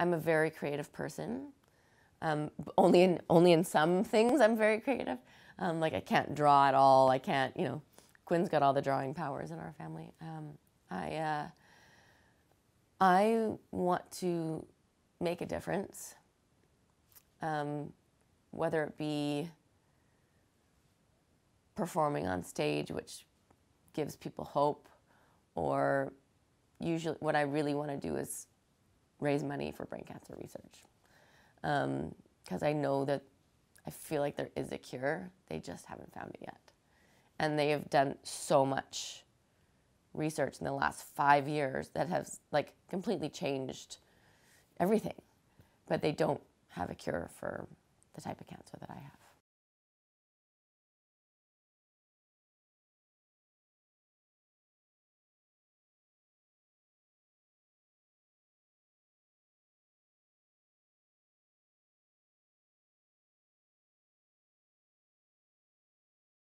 I'm a very creative person. Um, only in only in some things I'm very creative. Um, like I can't draw at all. I can't, you know. Quinn's got all the drawing powers in our family. Um, I uh, I want to make a difference, um, whether it be performing on stage, which gives people hope, or usually what I really want to do is raise money for brain cancer research. Because um, I know that I feel like there is a cure, they just haven't found it yet. And they have done so much research in the last five years that has like completely changed everything. But they don't have a cure for the type of cancer that I have.